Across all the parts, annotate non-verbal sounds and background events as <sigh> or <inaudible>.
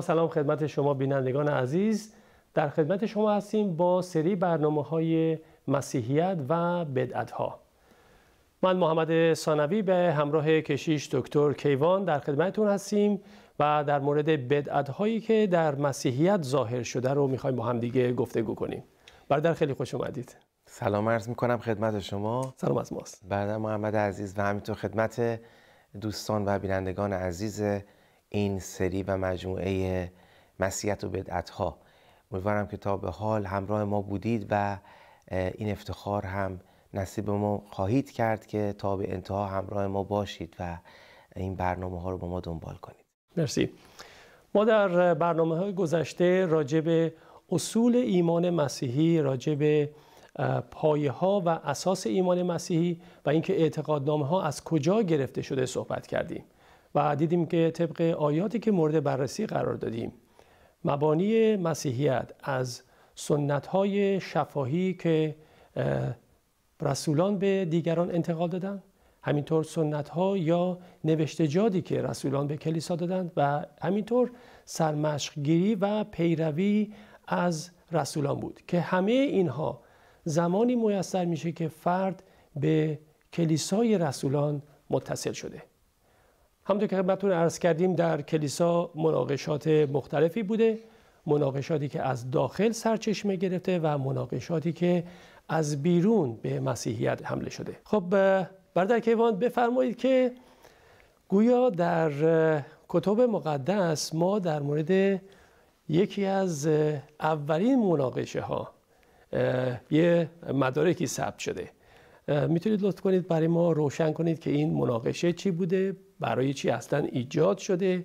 با سلام خدمت شما بینندگان عزیز. در خدمت شما هستیم با سری برنامه های مسیحیت و بدعت ها من محمد سانوی به همراه کشیش دکتر کیوان در خدمتتون هستیم و در مورد بدعت هایی که در مسیحیت ظاهر شده رو می‌خوایم با هم دیگه گفتگو کنیم. برادر خیلی خوش اومدید. سلام عرض می‌کنم خدمت شما. سلام از ماست. برادر محمد عزیز و همینطور خدمت دوستان و بینندگان عزیز این سری و مجموعه مسیحیت و بدعت ها امیدوارم که تا به حال همراه ما بودید و این افتخار هم نصیب ما خواهید کرد که تا به انتها همراه ما باشید و این برنامه ها رو با ما دنبال کنید. مرسی. ما در برنامه های گذشته راجع به اصول ایمان مسیحی راجع به پایه ها و اساس ایمان مسیحی و اینکه اعتقادنامه ها از کجا گرفته شده صحبت کردیم. و دیدیم که طبق آیاتی که مورد بررسی قرار دادیم مبانی مسیحیت از سنت های شفاهی که رسولان به دیگران انتقال دادن همینطور سنت ها یا نوشتجاتی که رسولان به کلیسا دادند و همینطور سرمشقگیری و پیروی از رسولان بود که همه اینها زمانی میسر میشه که فرد به کلیسای رسولان متصل شده. همونطور که خدمتتون عرض کردیم در کلیسا مناقشات مختلفی بوده. مناقشاتی که از داخل سرچشمه گرفته و مناقشاتی که از بیرون به مسیحیت حمله شده. خب برادر کیوان بفرمایید که گویا در کتب مقدس ما در مورد یکی از اولین مناقشه ها یه مدارکی ثبت شده. می‌تونید لطف کنید برای ما روشن کنید که این مناقشه چی بوده؟ برای چی اصلا ایجاد شده؟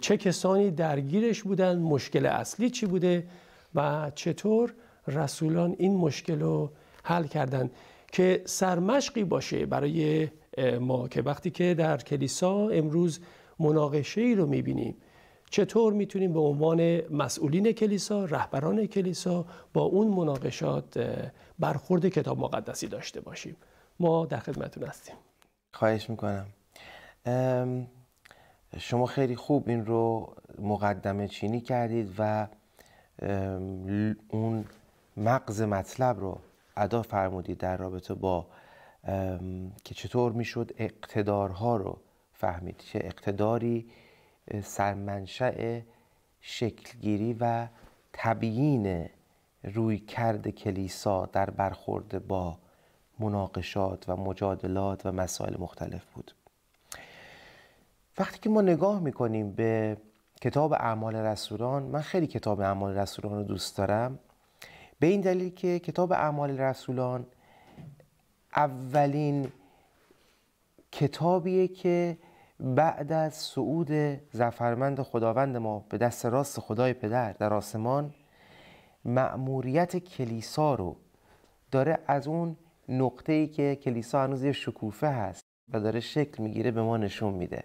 چه کسانی درگیرش بودن؟ مشکل اصلی چی بوده؟ و چطور رسولان این مشکل رو حل کردن؟ که سرمشقی باشه برای ما که وقتی که در کلیسا امروز مناقشه ای رو می‌بینیم چطور می‌تونیم به عنوان مسئولین کلیسا رهبران کلیسا با اون مناقشات برخورد کتاب مقدسی داشته باشیم؟ ما در خدمتتون هستیم. خواهش می‌کنم. شما خیلی خوب این رو مقدمه چینی کردید و اون مغز مطلب رو ادا فرمودید در رابطه با که چطور می‌شد اقتدارها رو فهمید چه اقتداری سرمنشأ شکلگیری و تبیین روی کرد کلیسا در برخورد با مناقشات و مجادلات و مسائل مختلف بود. وقتی که ما نگاه می‌کنیم به کتاب اعمال رسولان من خیلی کتاب اعمال رسولان رو دوست دارم. به این دلیل که کتاب اعمال رسولان اولین کتابیه که بعد از صعود زفرمند خداوند ما به دست راست خدای پدر در آسمان مأموریت کلیسا رو داره از اون نقطه ای که کلیسا هنوز یه شکوفه هست و داره شکل می‌گیره به ما نشون میده.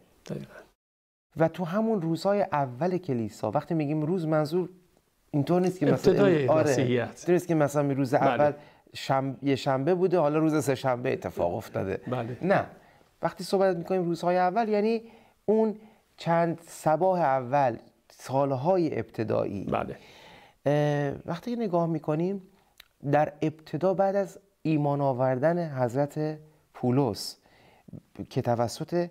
و تو همون روزهای اول کلیسا وقتی میگیم روز منظور اینطور نیست که مثلا آره نیست که مثلا روز بله. اول شم... یه شنبه بوده حالا روز سه شنبه اتفاق افتاده بله. نه وقتی صحبت می‌کنیم روزهای اول یعنی اون چند سباه اول سالهای ابتدایی بله. وقتی نگاه می‌کنیم در ابتدا بعد از ایمان آوردن حضرت پولس که توسط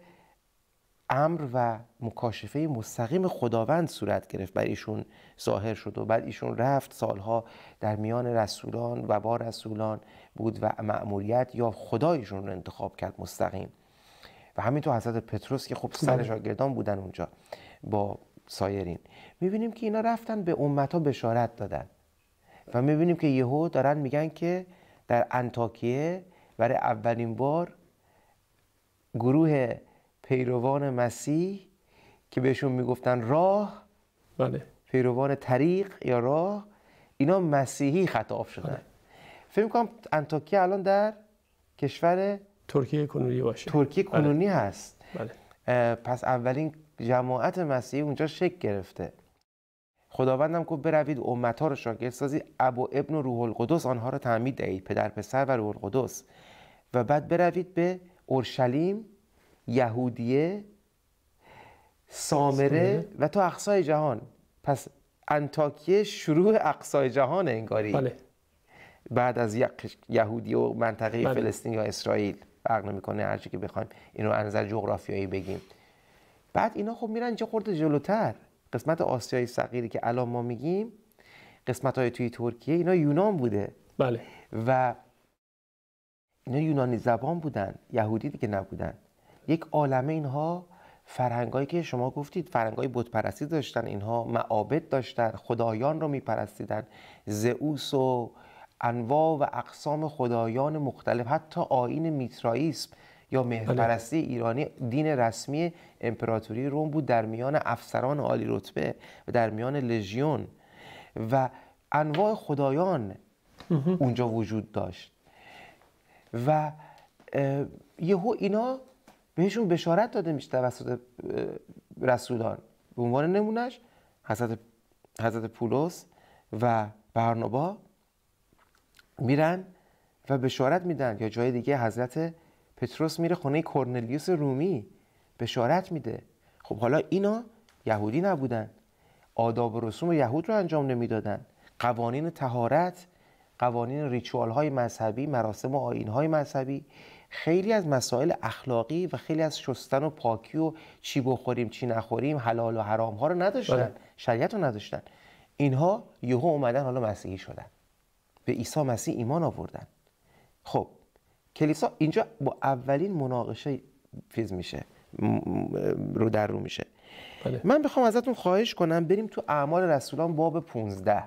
امر و مکاشفه مستقیم خداوند صورت گرفت. بر ایشون ظاهر شد و بعد ایشون رفت. سالها در میان رسولان و با رسولان بود و مأموریت یا خدایشون رو انتخاب کرد مستقیم. و همینطور حضرت پتروس که خب سر بله. شاگردان بودن اونجا با سایرین. می‌بینیم که اینا رفتن به امت ها بشارت دادن. و می‌بینیم که یهو دارن میگن که در انتاکیه برای اولین بار گروه پیروان مسیح که بهشون می‌گفتن راه بله. پیروان طریق یا راه اینا مسیحی خطاب شدن بله. فکر کنم انتاکیه الان در کشور ترکیه کنونی باشه ترکیه بله. کنونی بله. هست بله. پس اولین جماعت مسیحی اونجا شکل گرفته خداوندم گفت بروید امت ها رو شاگرد سازی ابو ابن و روح القدس آنها رو تعمید دهید پدر پسر و روح القدس و بعد بروید به اورشلیم یهودیه سامره و تو اقصای جهان. پس انتاکیه شروع اقصای جهان انگاری. بله. بعد از یهودی و منطقه بله. فلسطین یا اسرائیل. فرق نمی‌کنه هر چی که بخوایم اینو از نظر جغرافیایی بگیم. بعد اینا خب میرن چه خورده جلوتر. قسمت آسیای صغیری که الان ما میگیم قسمت های توی ترکیه اینا یونان بوده. بله. و اینا یونانی زبان بودن یهودی دیگه نبودن. یک عالمه اینها فرهنگایی که شما گفتید فرهنگای بت پرستی داشتن اینها معابد داشتن خدایان رو میپرستیدن. زئوس و انواع و اقسام خدایان مختلف حتی آیین میترائیسم یا مهرپرستی ایرانی دین رسمی امپراتوری روم بود در میان افسران عالی رتبه و در میان لژیون. و انواع خدایان اونجا وجود داشت. و یهو اینا بهشون بشارت داده میشه توسط رسولان. به عنوان نمونش حضرت حضرت پولس و برنابا میرن و بشارت میدن یا جای دیگه حضرت پتروس میره خونه کورنلیوس رومی. بشارت میده. خب حالا اینا یهودی نبودن. آداب و رسوم یهود رو انجام نمی‌دادن. قوانین تهارت قوانین ریچوال های مذهبی مراسم و آیین های مذهبی. خیلی از مسائل اخلاقی و خیلی از شستن و پاکی و چی بخوریم چی نخوریم حلال و حرام ها رو نداشتن. بله. شریعت رو نداشتن. اینها یهو اومدن حالا مسیحی شدن. به عیسی مسیح ایمان آوردن. خب کلیسا اینجا با اولین مناقشه فیز میشه رو در رو میشه. بله. من بخوام ازتون خواهش کنم بریم تو اعمال رسولان باب 15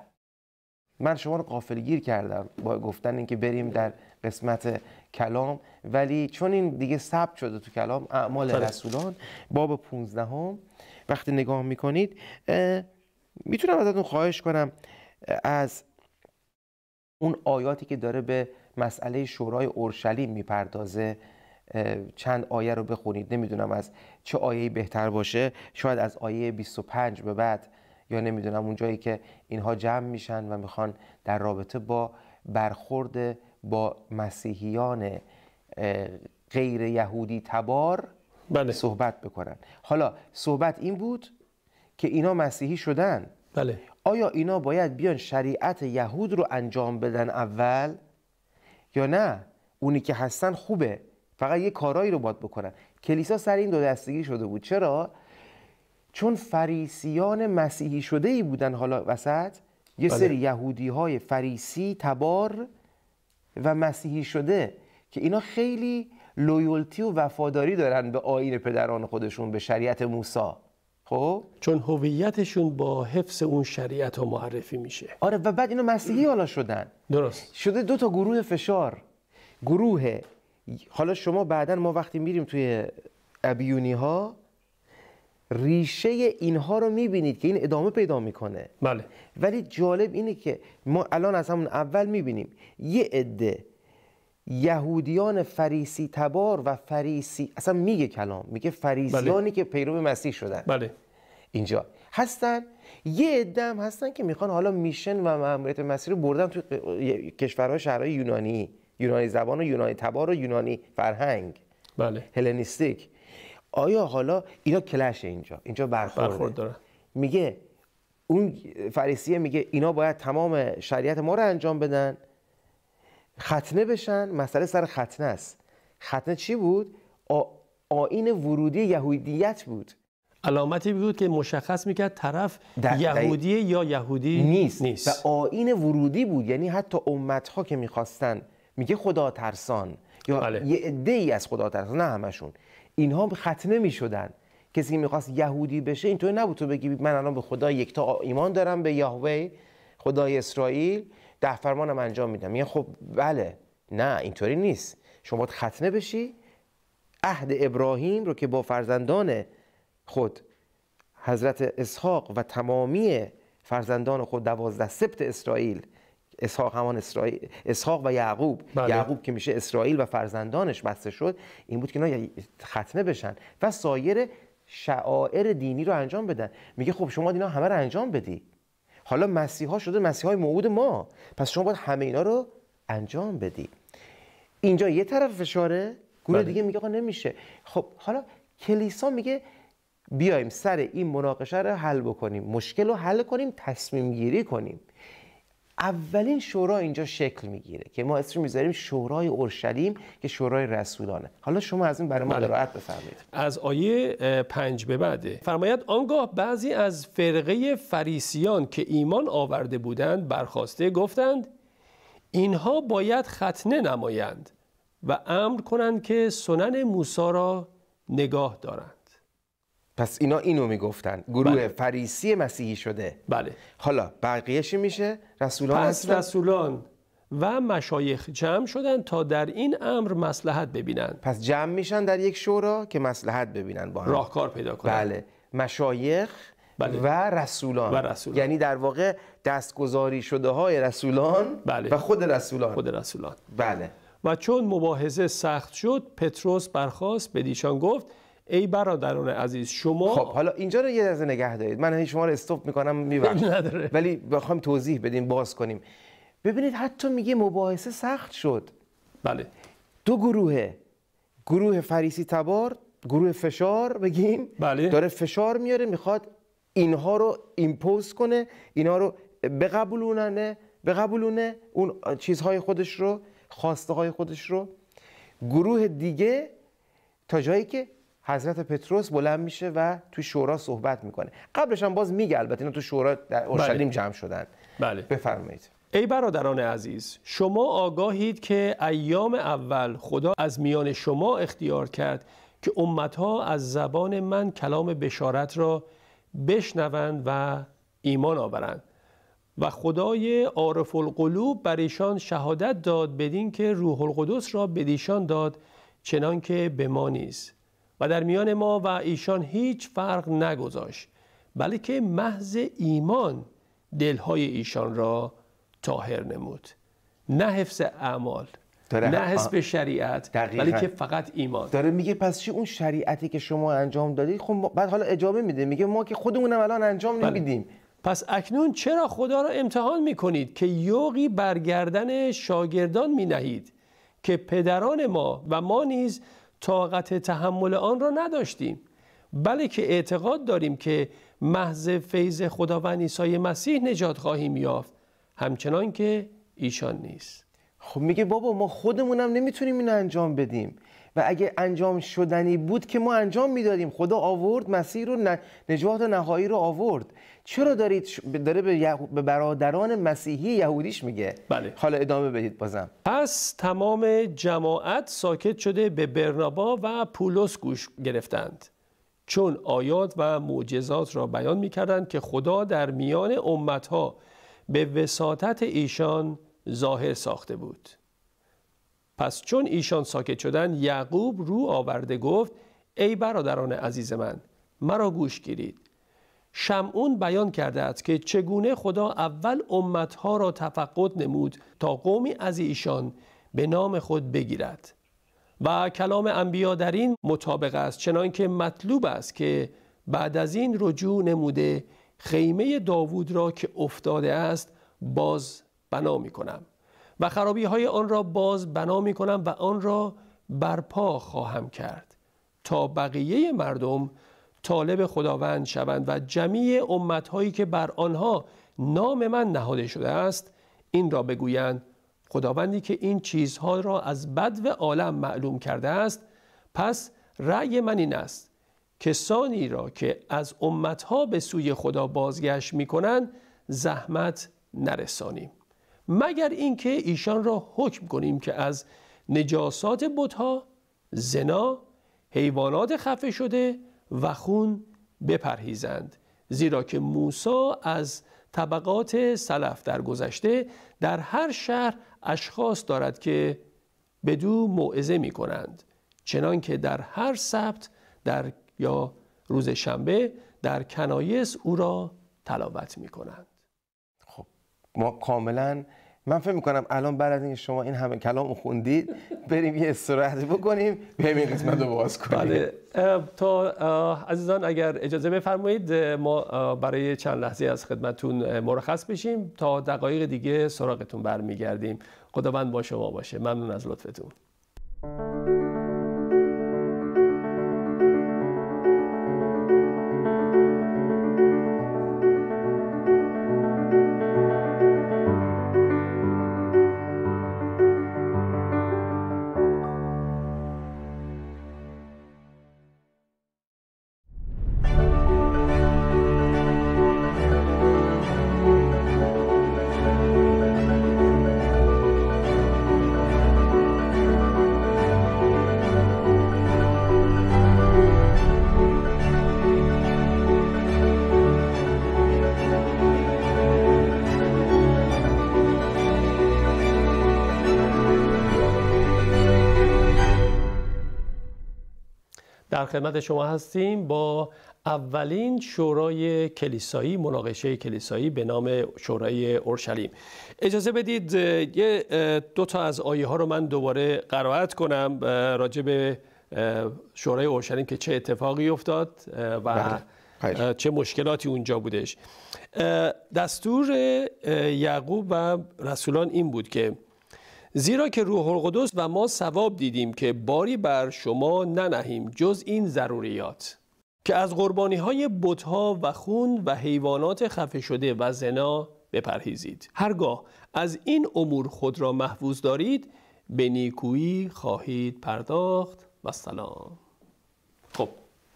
من شما رو قافل گیر کردم با گفتن اینکه بریم در قسمت کلام ولی چون این دیگه ثبت شده تو کلام اعمال بله. رسولان باب 15 هم وقتی نگاه می‌کنید می‌تونم ازتون خواهش کنم از اون آیاتی که داره به مسئله شورای اورشلیم می‌پردازه چند آیه رو بخونید نمی‌دونم از چه آیه‌ای بهتر باشه شاید از آیه 25 به بعد یا نمی‌دونم اون جایی که اینها جمع میشن و می‌خوان در رابطه با برخورد با مسیحیان غیر یهودی تبار بله. صحبت بکنن. حالا صحبت این بود که اینا مسیحی شدن. بله. آیا اینا باید بیان شریعت یهود رو انجام بدن اول یا نه؟ اونی که هستن خوبه. فقط یه کارایی رو باید بکنن. کلیسا سر این دو دستگی شده بود. چرا؟ چون فریسیان مسیحی شده ای بودن حالا وسط. یه بله. سری یهودی های فریسی تبار و مسیحی شده که اینا خیلی لویالتی و وفاداری دارن به آیین پدران خودشون به شریعت موسی. خب؟ چون هویتشون با حفظ اون شریعت و معرفی میشه. آره و بعد اینا مسیحی حالا شدن. درست. شده دو تا گروه فشار. گروه حالا شما بعدا ما وقتی میریم توی ابیونی ها ریشه اینها رو می‌بینید که این ادامه پیدا می‌کنه. بله. ولی جالب اینه که ما الان از همون اول می‌بینیم یه عده یهودیان فریسی تبار و فریسی اصلا میگه کلام میگه فریسیانی که پیرو مسیح شدن. بله. اینجا هستن. یه عده هم هستن که می‌خوان حالا میشن و ماموریت مسیح رو بردن تو کشورهای شهرهای یونانی یونانی زبان و یونانی تبار و یونانی فرهنگ. بله. هلنیستیک. آیا حالا اینا کلشه اینجا؟ اینجا برخورد دارن میگه اون فریسیه میگه اینا باید تمام شریعت ما رو انجام بدن ختنه بشن. مسئله سر ختنه است. ختنه چی بود؟ آ... آین ورودی یهودیت بود. علامتی بود که مشخص می‌کرد طرف در- یهودی یا یهودی نیست. نیست. و آین ورودی بود. یعنی حتی امتها که می‌خواستن. میگه خدا ترسان. یا بله. یه عده ای از خدا ترسان. نه همشون. اینها ختنه می‌شدن کسی که می‌خواست یهودی بشه اینطور نبود. تو بگی من الان به خدا یکتا ایمان دارم به یهوه خدای اسرائیل ده فرمانم انجام میدم. میگن خب بله. نه اینطوری نیست. شما باید ختنه بشی. عهد ابراهیم رو که با فرزندان خود حضرت اسحاق و تمامی فرزندان خود دوازده سبت اسرائیل اسحاق همان اسرائیل اسحاق و یعقوب. بله. یعقوب که میشه اسرائیل و فرزندانش بسته شد این بود که اینا ختنه بشن و سایر شعائر دینی رو انجام بدن. میگه خب شما اینا همه رو انجام بدی. حالا مسیحا شده مسیحای موعود ما. پس شما باید همه اینا رو انجام بدی. اینجا یه طرف فشاره گروه بله. دیگه میگه آقا نمیشه. خب حالا کلیسا میگه بیایم سر این مناقشه رو حل بکنیم مشکل رو حل کنیم تصمیم گیری کنیم. اولین شورا اینجا شکل می‌گیره که ما اسم می‌ذاریم شورای اورشلیم که شورای رسولانه. حالا شما از این برای ما قرائت بله. بفرمایید. از آیه پنج به بعده. فرماید آنگاه بعضی از فرقه فریسیان که ایمان آورده بودند برخواسته گفتند اینها باید ختنه نمایند و امر کنند که سنن موسی را نگاه دارند. پس اینا اینو می‌گفتن. گروه بله. فریسی مسیحی شده. بله. حالا بقیهش میشه؟ رسولان پس هستن؟ رسولان و مشایخ جمع شدن تا در این امر مسلحت ببینند پس جمع میشن در یک شورا که مسلحت ببینن با هم. راهکار پیدا کنن. بله. مشایخ بله. و رسولان. و رسولان. یعنی در واقع دستگذاری شده های رسولان بله. و خود رسولان. خود رسولان. بله. و چون مباحثه سخت شد پتروس برخواست به دیشان گفت ای برادران عزیز شما خب حالا اینجا رو یه لحظه نگه دارید. من شما رو استوب می‌کنم میبخشم. <laughs> نداره. ولی بخوام توضیح بدیم باز کنیم. ببینید حتی میگه مباحثه سخت شد. بله. دو گروهه. گروه فریسی تبار گروه فشار بگیم. بله. داره فشار میاره می‌خواد اینها رو ایمپوز کنه اینها رو بقبولونه بقبولونه اون چیزهای خودش رو خواسته های خودش رو. گروه دیگه تا جایی که حضرت پتروس بلند میشه و تو شورا صحبت می‌کنه. قبلش هم باز میگه البته اینا تو شورا در اورشلیم بله. جمع شدن. بله. بفرمایید. ای برادران عزیز شما آگاهید که ایام اول خدا از میان شما اختیار کرد که امتها از زبان من کلام بشارت را بشنوند و ایمان آورند. و خدای عارف القلوب بر ایشان شهادت داد بدین که روح القدس را بدیشان داد چنان که به ما نیست و در میان ما و ایشان هیچ فرق نگذاشت بلکه محض ایمان دلهای ایشان را طاهر نمود. نه حفظ اعمال نه حفظ شریعت ولی که فقط ایمان. داره میگه پس چی اون شریعتی که شما انجام دادید خب بعد حالا اجابه میده میگه ما که خودمونم الان انجام بله. نمیدیم. پس اکنون چرا خدا را امتحان می‌کنید که یوقی برگردن شاگردان مینهید که پدران ما و ما نیز طاقت تحمل آن را نداشتیم. بلکه که اعتقاد داریم که محض فیض خداوند عیسی مسیح نجات خواهیم یافت. همچنان که ایشان نیست. خب میگه بابا ما خودمونم نمی‌تونیم این انجام بدیم. و اگه انجام شدنی بود که ما انجام می‌دادیم. خدا آورد مسیح رو نجات نهایی رو آورد. چرا دارید داره به برادران مسیحی یهودیش میگه؟ بله. حالا ادامه بدید بازم. پس تمام جماعت ساکت شده به برنابا و پولس گوش گرفتند. چون آیات و معجزات را بیان می‌کردند که خدا در میان امتها به وساطت ایشان ظاهر ساخته بود. پس چون ایشان ساکت شدند یعقوب رو آورده گفت ای برادران عزیز من مرا گوش گیرید. شمعون بیان کرده است که چگونه خدا اول امتها را تفقد نمود تا قومی از ایشان به نام خود بگیرد. و کلام انبیا در این مطابق است چنانکه مطلوب است که بعد از این رجوع نموده خیمه داوود را که افتاده است باز بنا می کنم. و خرابی های آن را باز بنا می کنم و آن را برپا خواهم کرد تا بقیه مردم طالب خداوند شوند و جمیع امتهایی که بر آنها نام من نهاده شده است این را بگویند خداوندی که این چیزها را از بد و عالم معلوم کرده است پس رأی من این است کسانی را که از امتها به سوی خدا بازگشت می کنند زحمت نرسانیم. مگر اینکه ایشان را حکم کنیم که از نجاسات بتها زنا حیوانات خفه شده و خون بپرهیزند زیرا که موسی از طبقات سلف در گذشته در هر شهر اشخاص دارد که بدو موعظه می کنند چنان که در هر سبت در یا روز شنبه در کنایس او را تلاوت می کنند خب ما کاملا من فکر می‌کنم الان بعد از اینکه شما این همه کلام خوندید بریم یه استراحت بکنیم بریم این قسمت رو باز کنیم. بله. تا عزیزان اگر اجازه بفرمایید ما برای چند لحظه از خدمتون مرخص بشیم تا دقایق دیگه سراغتون برمیگردیم. خداوند با شما باشه. ممنون از لطفتون. خدمت شما هستیم با اولین شورای کلیسایی مناقشه کلیسایی به نام شورای اورشلیم. اجازه بدید یه دو تا از آیه ها رو من دوباره قرائت کنم راجع به شورای اورشلیم که چه اتفاقی افتاد و بله. چه مشکلاتی اونجا بودش. دستور یعقوب و رسولان این بود که زیرا که روح القدس و ما ثواب دیدیم که باری بر شما ننهیم جز این ضروریات. که از قربانی های بتها و خون و حیوانات خفه شده و زنا بپرهیزید. هرگاه از این امور خود را محفوظ دارید به نیکویی خواهید پرداخت. و سلام خب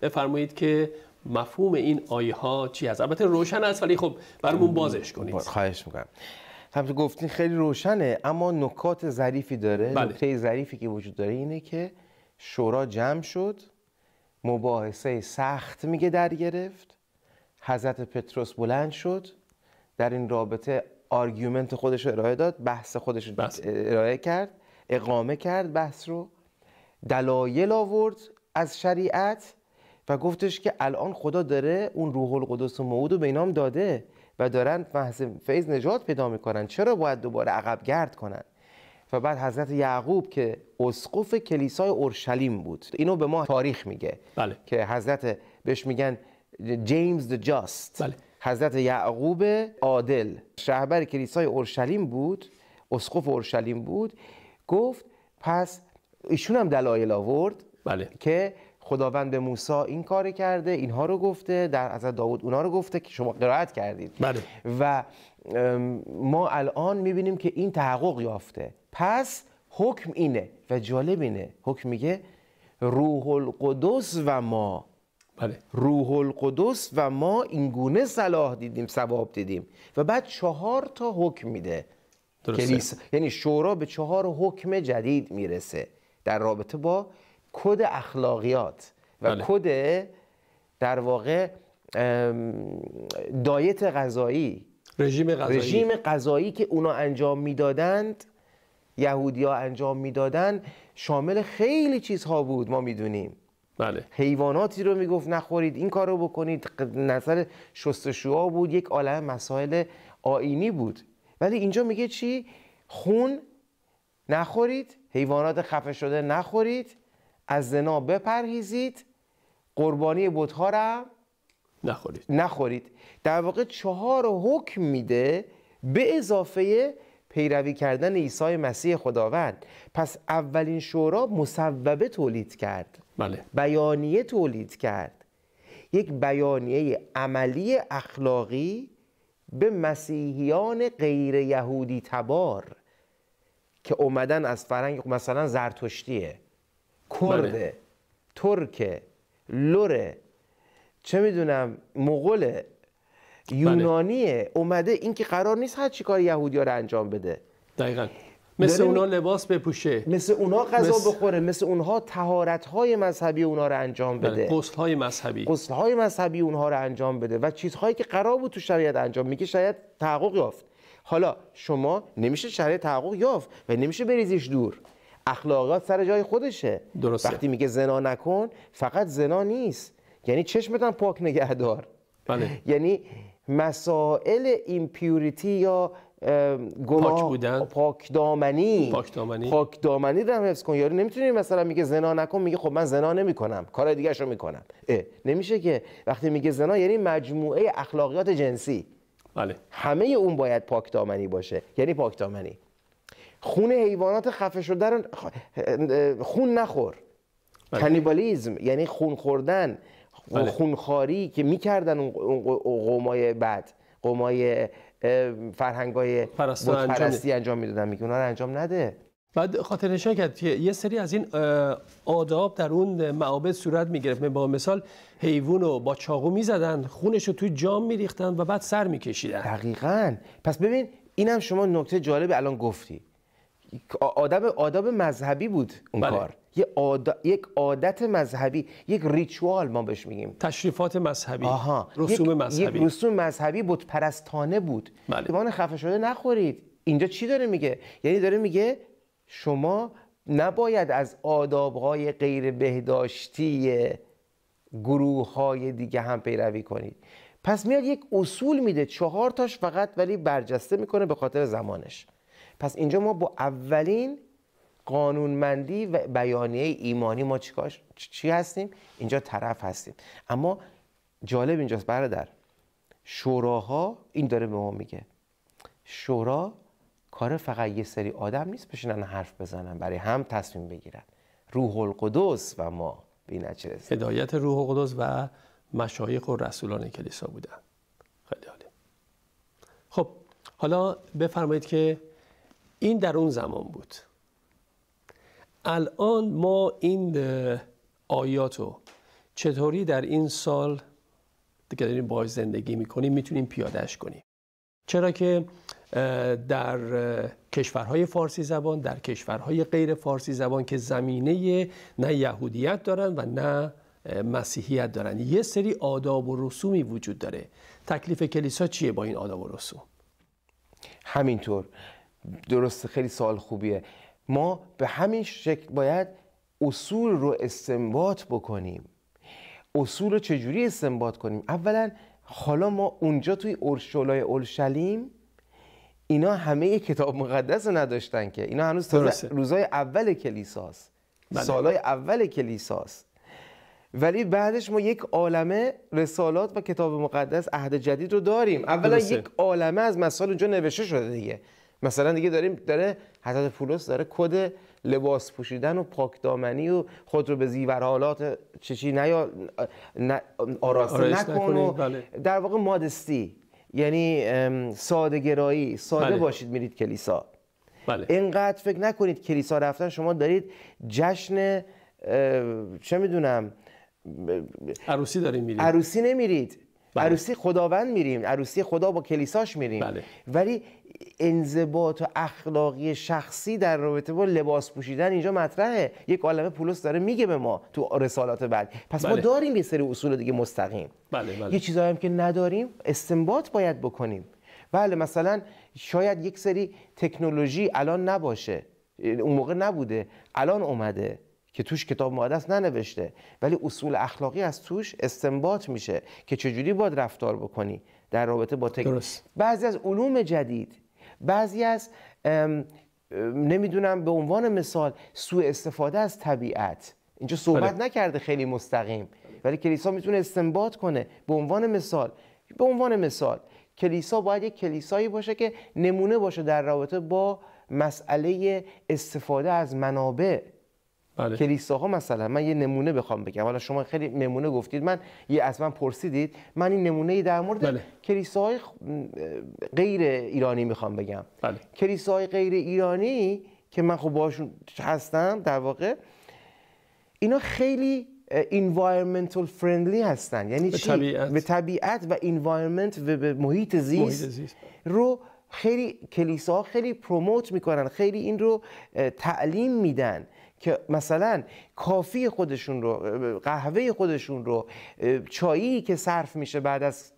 بفرمایید که مفهوم این آیه ها چی هست؟ البته روشن است ولی خب برامون بازش کنید. خواهش می‌کنم. همطور گفتین خیلی روشنه اما نکات ظریفی داره. بله. نکته ظریفی که وجود داره اینه که شورا جمع شد مباحثه سخت میگه در گرفت حضرت پتروس بلند شد در این رابطه argument خودش رو ارائه داد بحث خودش رو ارائه کرد اقامه کرد بحث رو دلایل آورد از شریعت و گفتش که الان خدا داره اون روح القدس و موعود رو به اینام داده. و دارن محض فیض نجات پیدا می‌کنن چرا باید دوباره عقب گرد کنن و بعد حضرت یعقوب که اسقف کلیسای اورشلیم بود اینو به ما تاریخ میگه بله. که حضرت بهش میگن جیمز د جاست بله. حضرت یعقوب عادل شهبر کلیسای اورشلیم بود اسقف اورشلیم بود گفت پس ایشون هم دلایل آورد بله. که خداوند به موسی این کار کرده اینها رو گفته در حضرت داوود اونها رو گفته که شما قرائت کردید. بله. و ما الان می‌بینیم که این تحقق یافته. پس حکم اینه و جالب اینه. حکم میگه روح القدس و ما. بله. روح القدس و ما این گونه صلاح دیدیم ثواب دیدیم. و بعد چهار تا حکم میده. کلیسا یعنی شورا به چهار حکم جدید می‌رسه. در رابطه با کد اخلاقیات و بله. کد در واقع دایت غذایی رژیم غذایی رژیم غذایی که اونا انجام می‌دادند یهودی ها انجام می‌دادند شامل خیلی چیزها بود ما می‌دونیم. بله. حیواناتی رو می‌گفت نخورید این کار رو بکنید نظر شستشوها بود یک عالم مسائل آینی بود. ولی اینجا میگه چی؟ خون نخورید حیوانات خفه شده نخورید. از زنا بپرهیزید قربانی بتها را نخورید. نخورید. در واقع چهار حکم میده به اضافه پیروی کردن عیسی مسیح خداوند. پس اولین شورا مصوبه تولید کرد. بله. بیانیه تولید کرد. یک بیانیه عملی اخلاقی به مسیحیان غیر یهودی تبار که اومدن از فرنگ مثلا زرتشتیه. کرده بله. ترکه لوره چه می‌دونم یونانیه بله. اومده این که قرار نیست هر چی کار یهودی ها رو انجام بده. دقیقا. مثل اونا لباس بپوشه. مثل اونا غذا مثل... بخوره مثل اونها تهارت های مذهبی اونا رو انجام بله، بده. غسل های مذهبی. غسل های مذهبی اونها رو انجام بده و چیزهایی که قرار بود تو شریعت انجام میگه شاید تحقق یافت. حالا شما نمیشه شریعت تحقق یافت و نمیشه بریزیش دور. اخلاقات سر جای خودشه. درسته. وقتی میگه زنا نکن فقط زنا نیست. یعنی چشمتان پاک نگهدار. بله. یعنی مسائل ایمپیوریتی یا گناه پاک بودن. پاک دامنی. پاک دامنی. پاک دامنی رو حفظ کن. یارو نمی‌تونی مثلا میگه زنا نکن میگه خب من زنا نمی‌کنم. کار دیگه رو می‌کنم نمیشه که وقتی میگه زنا یعنی مجموعه اخلاقیات جنسی. بله. همه اون باید پاک دامنی باشه. یعنی پاک دامنی. خون حیوانات خفه شده رو خون نخور. بله. کنیبالیزم یعنی خون خوردن بله. خونخاری که می‌کردن اون قومای بد قومای فرهنگای پرستی انجام می‌دادن. میگه اونا رو انجام نده. بعد خاطر نشان کرد که یه سری از این آداب در اون معابد صورت می‌گرفت. با مثال حیوان رو با چاقو می‌زدن خونش رو توی جام میریختن و بعد سر میکشیدن. دقیقا. پس ببین اینم شما نکته جالب الان گفتی. آدم آداب مذهبی بود اون بله. کار. یک عادت مذهبی یک ریچوال ما بهش میگیم. تشریفات مذهبی آها. رسوم مذهبی یک رسوم مذهبی بود پرستانه بود. بله. خفه شده نخورید. اینجا چی داره میگه؟ یعنی داره میگه شما نباید از آدابهای غیر بهداشتی گروه های دیگه هم پیروی کنید. پس میاد یک اصول میده. چهار تاش فقط ولی برجسته می‌کنه به خاطر زمانش. پس اینجا ما با اولین قانونمندی و بیانیه ایمانی ما چیکاش چی هستیم؟ اینجا طرف هستیم. اما جالب اینجاست برادر. شوراها این داره به ما میگه. شورا کار فقط یه سری آدم نیست بشینن حرف بزنن برای هم تصمیم بگیرن. روح القدس و ما به هدایت روح القدس و مشایخ و رسولان کلیسا بودن. خیلی عالی. خب حالا بفرمایید که این در اون زمان بود. الان ما این آیات رو چطوری در این سال که داریم باش زندگی می‌کنیم می‌تونیم پیادهش کنیم. چرا که در کشورهای فارسی زبان در کشورهای غیر فارسی زبان که زمینه نه یهودیت دارن و نه مسیحیت دارن. یه سری آداب و رسومی وجود داره. تکلیف کلیسا چیه با این آداب و رسوم؟ همینطور. درست خیلی سوال خوبیه. ما به همین شکل باید اصول رو استنباط بکنیم. اصول رو چجوری استنباط کنیم؟ اولا حالا ما اونجا توی اورشولای اورشلیم اینا همه کتاب مقدس رو نداشتن که. اینا هنوز روزای اول کلیساست. بله. سالای اول کلیساست. ولی بعدش ما یک عالمه رسالات و کتاب مقدس عهد جدید رو داریم. اولا یک عالمه از مسائل اونجا نوشته شده دیگه. مثلا دیگه داریم داره حضرت پولس داره کد لباس پوشیدن و پاکدامنی و خود رو به زیورالات چشی نیا آراسته نکن و بله. در واقع مادستی یعنی سادگرایی ساده بله. باشید میرید کلیسا بله. اینقدر فکر نکنید کلیسا رفتن شما دارید جشن چه می‌دونم عروسی داریم میرید عروسی نمیرید بله. عروسی خداوند میریم عروسی خدا با کلیساش میریم بله. ولی انضباط و اخلاقی شخصی در رابطه با لباس پوشیدن اینجا مطرحه. یک عالمه پولس داره میگه به ما تو رسالات بعد. پس بله. ما داریم یه سری اصول دیگه مستقیم. بله بله. یه چیزایی هم که نداریم استنباط باید بکنیم. بله مثلا شاید یک سری تکنولوژی الان نباشه. اون موقع نبوده. الان اومده که توش کتاب مقدس ننوشته. ولی اصول اخلاقی از توش استنباط میشه که چجوری باید رفتار بکنی در رابطه با تک... بعضی از علوم جدید بعضی از نمی‌دونم به عنوان مثال سوء استفاده از طبیعت. اینجا صحبت بله. نکرده خیلی مستقیم. ولی کلیسا می‌تونه استنباط کنه. به عنوان مثال به عنوان مثال کلیسا باید یک کلیسایی باشه که نمونه باشه در رابطه با مسئله استفاده از منابع. بله. کلیساها مثلا من یه نمونه بخوام بگم حالا شما خیلی نمونه گفتید من یه از من پرسیدید من این نمونه در مورد بله. کلیساهای غیر ایرانی می‌خوام بگم بله. کلیساهای غیر ایرانی که من خب باشون هستم در واقع اینا خیلی environmental friendly هستن یعنی به چی؟ طبیعت. به طبیعت و environment و به محیط زیست, محیط زیست. رو خیلی کلیساها خیلی پروموت می‌کنن خیلی این رو تعلیم میدن که مثلا کافی خودشون رو قهوه خودشون رو چایی که صرف میشه بعد از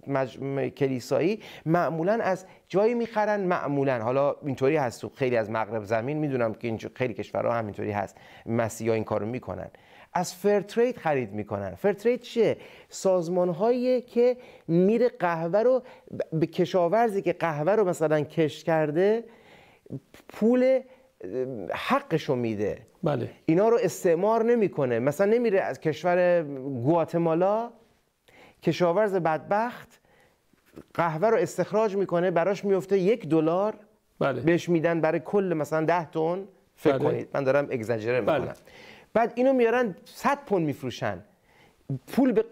کلیسایی معمولا از جایی می‌خرن معمولا. حالا اینطوری هست خیلی از مغرب زمین می‌دونم که اینجا خیلی کشورها همینطوری هست مسیحا این کارو می‌کنن. از فرترید خرید می‌کنن. فرترید چیه؟ سازمان که میره قهوه رو به کشاورزی که قهوه رو مثلا کش کرده پول حقشو میده. بله. اینا رو استعمار نمی‌کنه. مثلا نمیره از کشور گواتمالا کشاورز بدبخت قهوه رو استخراج می‌کنه براش میفته یک دلار. بله. بهش میدن برای کل مثلا ده تن. فکر بله. کنید. من دارم اگزاجره بله. می‌کنم. بعد اینو میارن 100 پوند میفروشن. پول به,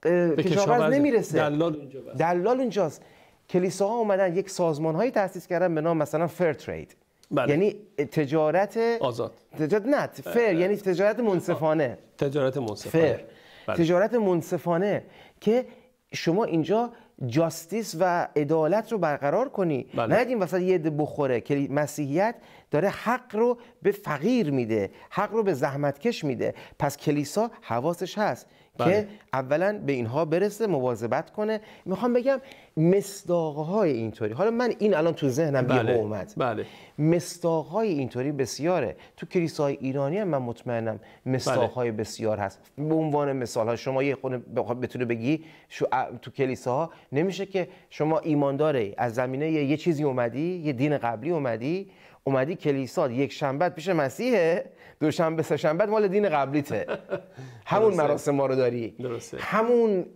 به کشاورز نمی‌رسه. دلال اونجا دلال اونجاست کلیساها اومدن یک سازمان هایی تاسیس کردن به نام مثلا فر ترید بله. یعنی تجارت آزاد. تجارت نه فر یعنی تجارت منصفانه. تجارت منصفانه. فر. بله. تجارت منصفانه که شما اینجا جاستیس و عدالت رو برقرار کنی. بله. نه این وسط یه بخوره. که مسیحیت داره حق رو به فقیر میده حق رو به زحمتکش میده. پس کلیسا حواسش هست بله. که اولا به اینها برسه مواظبت کنه. می‌خوام بگم مصداقهای اینطوری حالا من این الان تو ذهنم بله. اومد بله. مصداقهای اینطوری بسیاره تو کلیسای ایرانی هم من مطمئنم مصداقهای بله. بسیار هست به عنوان مثال ها شما یه خود بتونه بگی شو تو کلیساها نمیشه که شما ایمانداره از زمینه یه چیزی اومدی یه دین قبلی اومدی اومدی کلیسا یک شنبه پیش مسیحه دوشنبه سه شنبه مال دین قبلیته <laughs> همون مراسم ما رو داری درسته. همون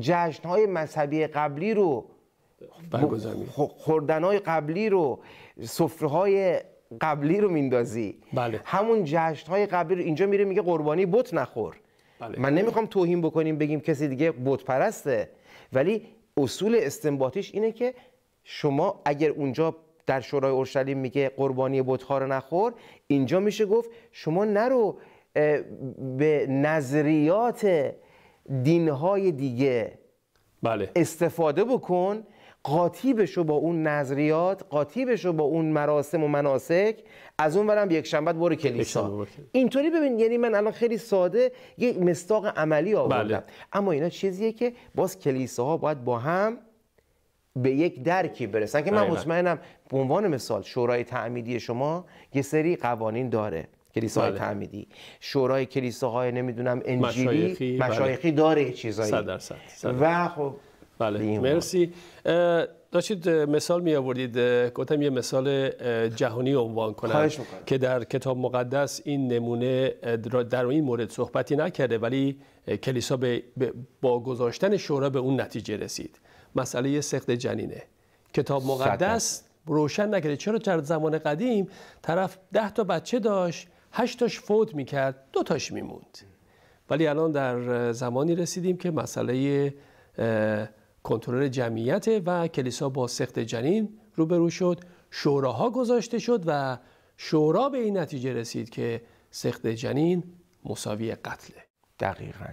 جشن های مذهبی قبلی رو خوردن های قبلی رو سفره های قبلی رو میندازی بله. همون جشن های قبلی رو اینجا میره میگه قربانی بت نخور بله. من نمی‌خوام توهین بکنیم بگیم کسی دیگه بت پرسته ولی اصول استنباطیش اینه که شما اگر اونجا در شورای اورشلیم میگه قربانی بت‌ها رو نخور اینجا میشه گفت شما نرو به نظریات دینهای دیگه بله. استفاده بکن قاطی بشو با اون نظریات قاطی بشو با اون مراسم و مناسک از اون برم یک شنبه برو کلیسا. اینطوری ببین یعنی من الان خیلی ساده یه مستاق عملی آوردم. بله. اما اینا چیزیه که باز کلیساها باید با هم به یک درکی برسن. که من مطمئنم به عنوان مثال شورای تعمیدی شما یه سری قوانین داره. کلیساهای بله. تعمیدی. شورای کلیساهای نمی‌دونم انجیلی مشایخی, بله. داره چیزایی. صد درصد و خب بله مرسی. داشتید مثال می آوردید گفتم یه مثال جهانی عنوان کنم که در کتاب مقدس این نمونه در این مورد صحبتی نکرده ولی کلیسا با گذاشتن شورا به اون نتیجه رسید. مسئله سخت جنینه. کتاب مقدس روشن نکرده. چرا در زمان قدیم طرف ده تا بچه داشت هشت تاش فوت می‌کرد دو تاش میموند. ولی الان در زمانی رسیدیم که مسئله کنترل جمعیت و کلیسا با سخت جنین روبرو شد شوراها گذاشته شد و شورا به این نتیجه رسید که سخت جنین مساوی قتله. دقیقاً.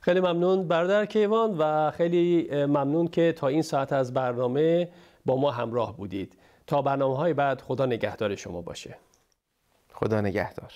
خیلی ممنون برادر کیوان و خیلی ممنون که تا این ساعت از برنامه با ما همراه بودید. تا برنامه های بعد خدا نگهدار شما باشه. خدا نگهدار.